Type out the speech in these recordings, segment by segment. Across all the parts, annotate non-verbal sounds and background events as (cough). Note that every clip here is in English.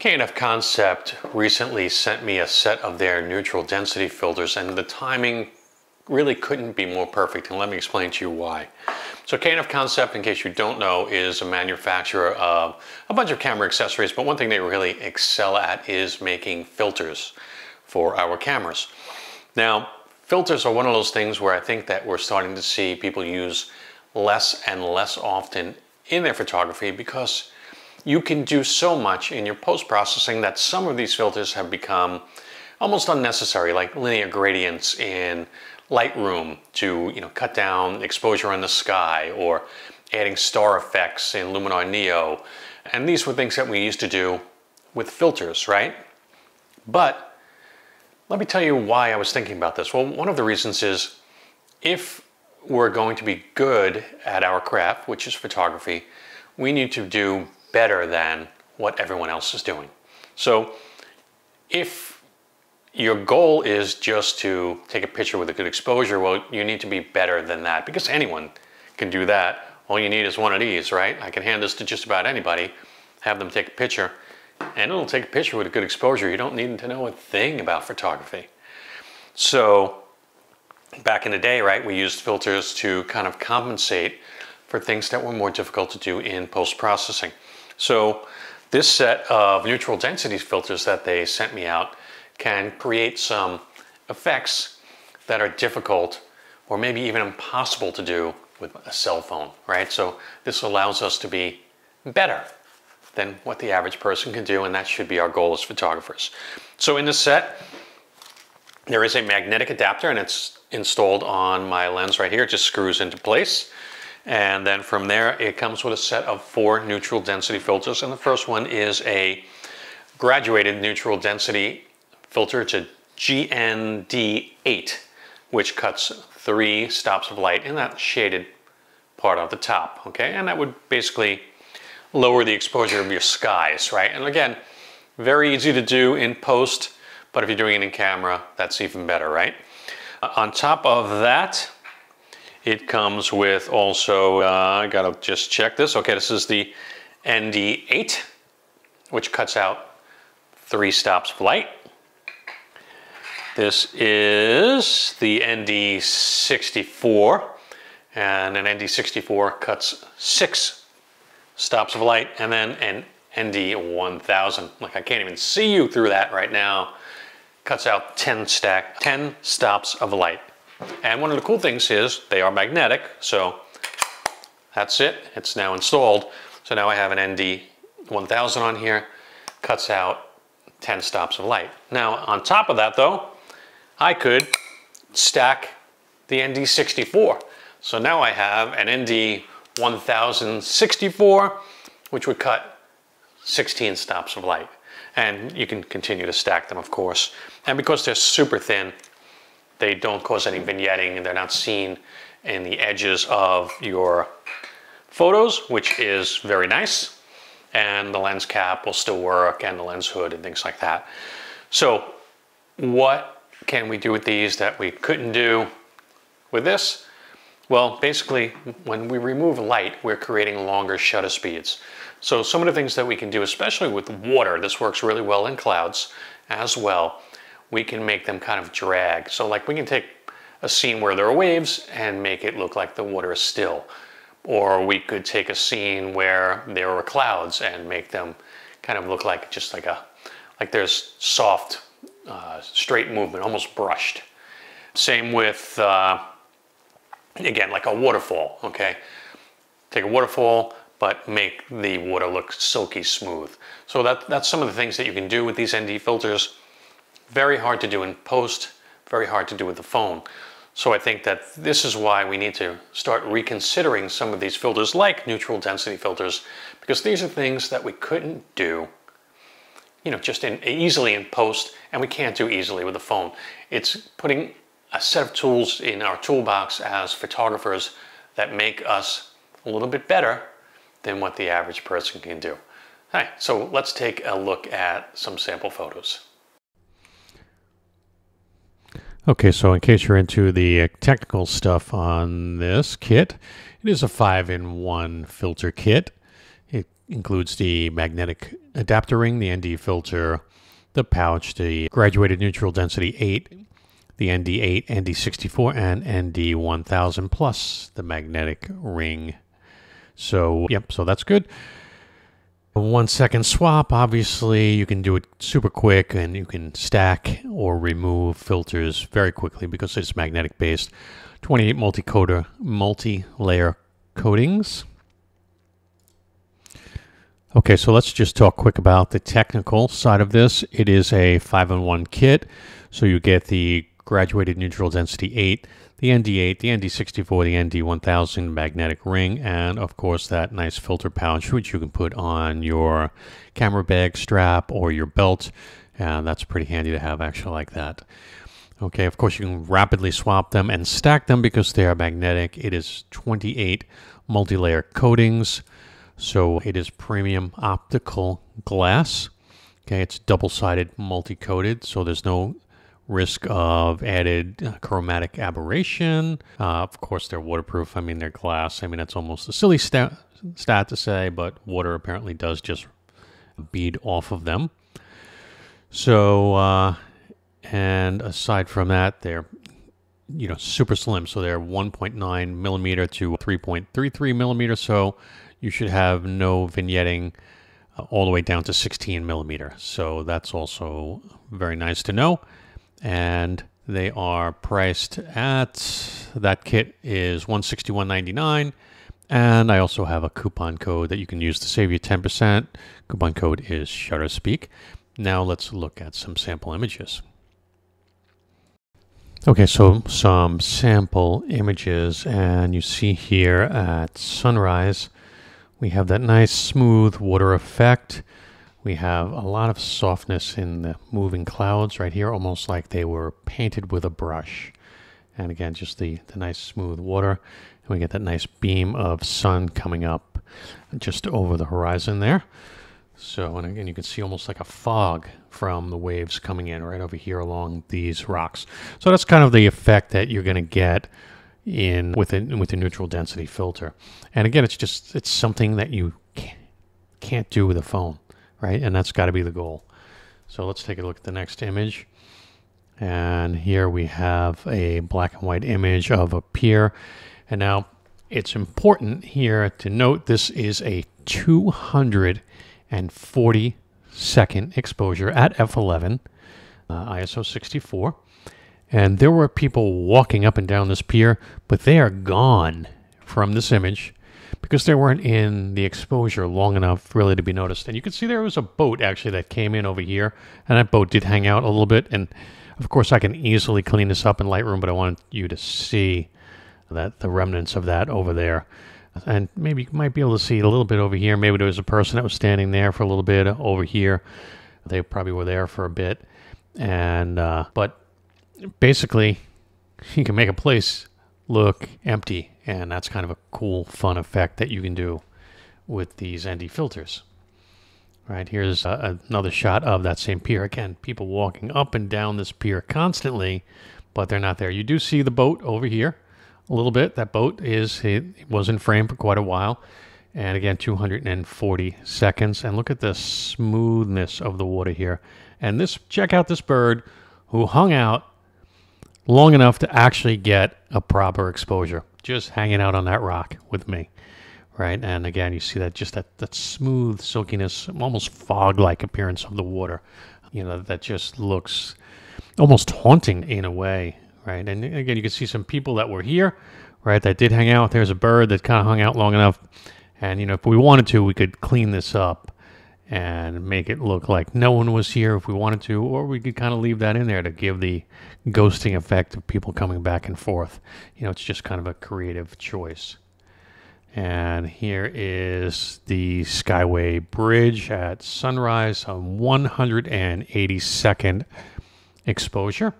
K&F Concept recently sent me a set of their neutral density filters and the timing really couldn't be more perfect and let me explain to you why. So K&F Concept, in case you don't know, is a manufacturer of a bunch of camera accessories, but one thing they really excel at is making filters for our cameras. Now, filters are one of those things where I think that we're starting to see people use less and less often in their photography because you can do so much in your post-processing that some of these filters have become almost unnecessary, like linear gradients in Lightroom to you know cut down exposure in the sky or adding star effects in Luminar Neo. And these were things that we used to do with filters, right? But let me tell you why I was thinking about this. Well, one of the reasons is if we're going to be good at our craft, which is photography, we need to do better than what everyone else is doing. So if your goal is just to take a picture with a good exposure, well, you need to be better than that because anyone can do that. All you need is one of these, right? I can hand this to just about anybody, have them take a picture, and it'll take a picture with a good exposure. You don't need to know a thing about photography. So back in the day, right, we used filters to kind of compensate for things that were more difficult to do in post-processing. So this set of neutral density filters that they sent me out can create some effects that are difficult or maybe even impossible to do with a cell phone, right? So this allows us to be better than what the average person can do, and that should be our goal as photographers. So in this set, there is a magnetic adapter, and it's installed on my lens right here. It just screws into place. And then from there, it comes with a set of four neutral density filters. And the first one is a graduated neutral density filter. It's a GND8, which cuts three stops of light in that shaded part of the top, okay? And that would basically lower the exposure of your skies, right? And again, very easy to do in post, but if you're doing it in camera, that's even better, right? Uh, on top of that, it comes with also, uh, I gotta just check this. Okay, this is the ND8, which cuts out three stops of light. This is the ND64, and an ND64 cuts six stops of light, and then an ND1000. Like I can't even see you through that right now. Cuts out 10 stack, 10 stops of light. And one of the cool things is they are magnetic, so that's it. It's now installed. So now I have an ND 1000 on here, cuts out 10 stops of light. Now on top of that though, I could stack the ND64. So now I have an ND 1064, which would cut 16 stops of light. And you can continue to stack them, of course. And because they're super thin, they don't cause any vignetting and they're not seen in the edges of your photos, which is very nice. And the lens cap will still work and the lens hood and things like that. So what can we do with these that we couldn't do with this? Well, basically, when we remove light, we're creating longer shutter speeds. So some of the things that we can do, especially with water, this works really well in clouds as well, we can make them kind of drag. So like we can take a scene where there are waves and make it look like the water is still. Or we could take a scene where there are clouds and make them kind of look like just like a, like there's soft, uh, straight movement, almost brushed. Same with, uh, again, like a waterfall, okay? Take a waterfall, but make the water look silky smooth. So that, that's some of the things that you can do with these ND filters. Very hard to do in post, very hard to do with the phone. So I think that this is why we need to start reconsidering some of these filters like neutral density filters, because these are things that we couldn't do you know, just in, easily in post, and we can't do easily with the phone. It's putting a set of tools in our toolbox as photographers that make us a little bit better than what the average person can do. All right, so let's take a look at some sample photos. Okay, so in case you're into the uh, technical stuff on this kit, it is a 5-in-1 filter kit. It includes the magnetic adapter ring, the ND filter, the pouch, the graduated neutral density 8, the ND8, ND64, and ND1000, plus the magnetic ring. So, yep, so that's good. A one second swap, obviously, you can do it super quick and you can stack or remove filters very quickly because it's magnetic based. 28 multi-coater, multi-layer coatings. Okay, so let's just talk quick about the technical side of this. It is a 5-in-1 kit, so you get the graduated neutral density 8, the ND8, the ND64, the ND1000 magnetic ring, and of course that nice filter pouch which you can put on your camera bag strap or your belt, and that's pretty handy to have actually like that. Okay, of course you can rapidly swap them and stack them because they are magnetic. It is 28 multi-layer coatings. So it is premium optical glass. Okay, it's double-sided multi-coated, so there's no risk of added uh, chromatic aberration. Uh, of course, they're waterproof. I mean, they're glass. I mean, that's almost a silly stat, stat to say, but water apparently does just bead off of them. So, uh, and aside from that, they're you know super slim. So they're 1.9 millimeter to 3.33 millimeter. So you should have no vignetting uh, all the way down to 16 millimeter. So that's also very nice to know. And they are priced at that kit is 161.99 and I also have a coupon code that you can use to save you 10%. Coupon code is ShutterSpeak. Now let's look at some sample images. Okay, so some sample images and you see here at sunrise we have that nice smooth water effect. We have a lot of softness in the moving clouds right here, almost like they were painted with a brush. And again, just the, the nice smooth water. And we get that nice beam of sun coming up just over the horizon there. So, and again, you can see almost like a fog from the waves coming in right over here along these rocks. So that's kind of the effect that you're going to get in with a, with a neutral density filter. And again, it's just it's something that you can't do with a phone, right? And that's got to be the goal. So let's take a look at the next image. And here we have a black and white image of a pier. And now it's important here to note this is a 240 second exposure at f11, uh, ISO 64. And there were people walking up and down this pier, but they are gone from this image because they weren't in the exposure long enough really to be noticed. And you can see there was a boat actually that came in over here, and that boat did hang out a little bit. And of course, I can easily clean this up in Lightroom, but I want you to see that the remnants of that over there. And maybe you might be able to see a little bit over here. Maybe there was a person that was standing there for a little bit over here. They probably were there for a bit. And, uh, but basically, (laughs) you can make a place look empty, and that's kind of a cool, fun effect that you can do with these ND filters. Right, here's uh, another shot of that same pier. Again, people walking up and down this pier constantly, but they're not there. You do see the boat over here a little bit. That boat is, it was in frame for quite a while. And again, 240 seconds. And look at the smoothness of the water here. And this, check out this bird who hung out long enough to actually get a proper exposure, just hanging out on that rock with me. Right. And again, you see that just that, that smooth silkiness, almost fog like appearance of the water, you know, that just looks almost haunting in a way. Right. And again, you can see some people that were here, right, that did hang out. There's a bird that kind of hung out long enough. And, you know, if we wanted to, we could clean this up and make it look like no one was here if we wanted to, or we could kind of leave that in there to give the ghosting effect of people coming back and forth. You know, it's just kind of a creative choice. And here is the Skyway Bridge at sunrise, a 182nd exposure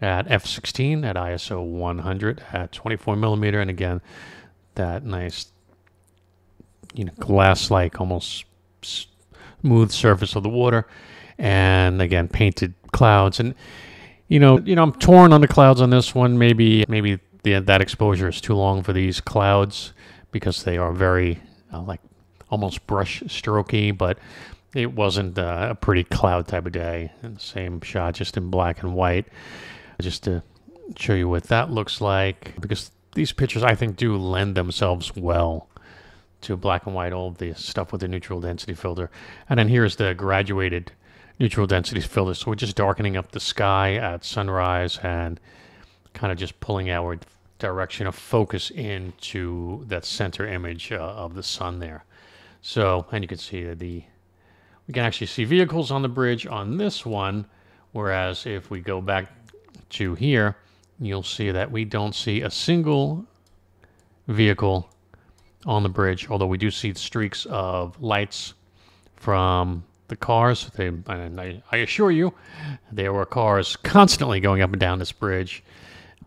at f16 at ISO 100 at 24 millimeter. And again, that nice, you know, glass-like, almost smooth surface of the water, and again painted clouds. And you know, you know, I'm torn on the clouds on this one. Maybe maybe the, that exposure is too long for these clouds because they are very uh, like almost brush strokey, but it wasn't uh, a pretty cloud type of day. And the same shot, just in black and white, just to show you what that looks like. Because these pictures, I think, do lend themselves well to black and white, all the stuff with the neutral density filter. And then here's the graduated neutral density filter. So we're just darkening up the sky at sunrise and kind of just pulling our direction of focus into that center image uh, of the sun there. So, and you can see that the, we can actually see vehicles on the bridge on this one, whereas if we go back to here, you'll see that we don't see a single vehicle on the bridge, although we do see streaks of lights from the cars. They, I, I assure you, there were cars (laughs) constantly going up and down this bridge,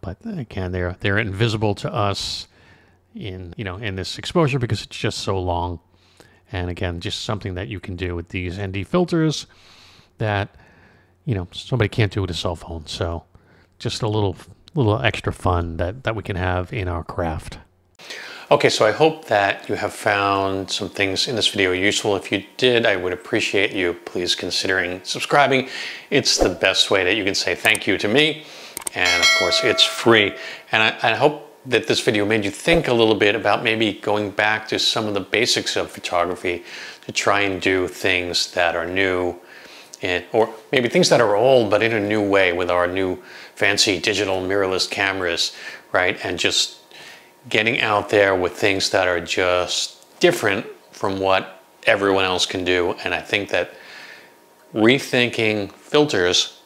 but again, they're they're invisible to us in you know in this exposure because it's just so long. And again, just something that you can do with these ND filters that you know somebody can't do with a cell phone. So just a little little extra fun that that we can have in our craft. Okay, so I hope that you have found some things in this video useful. If you did, I would appreciate you please considering subscribing. It's the best way that you can say thank you to me. And of course, it's free. And I, I hope that this video made you think a little bit about maybe going back to some of the basics of photography to try and do things that are new in, or maybe things that are old but in a new way with our new fancy digital mirrorless cameras, right? And just getting out there with things that are just different from what everyone else can do. And I think that rethinking filters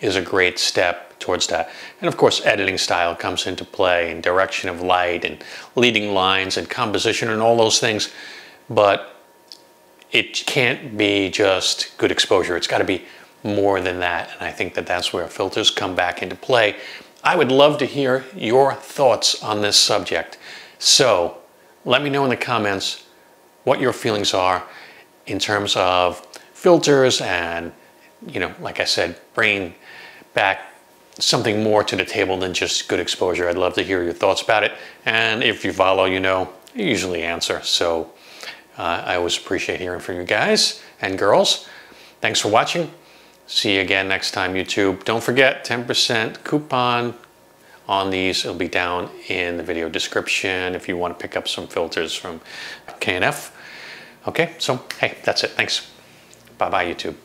is a great step towards that. And of course, editing style comes into play and direction of light and leading lines and composition and all those things. But it can't be just good exposure. It's got to be more than that. And I think that that's where filters come back into play. I would love to hear your thoughts on this subject. So let me know in the comments what your feelings are in terms of filters and, you know, like I said, bringing back something more to the table than just good exposure. I'd love to hear your thoughts about it. And if you follow, you know, I usually answer. So uh, I always appreciate hearing from you guys and girls. Thanks for watching. See you again next time, YouTube. Don't forget 10% coupon on these. It'll be down in the video description if you want to pick up some filters from K&F. Okay, so hey, that's it. Thanks. Bye-bye, YouTube.